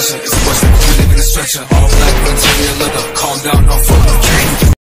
pressure. It's worse than you live in a stretcher. All black material, look up.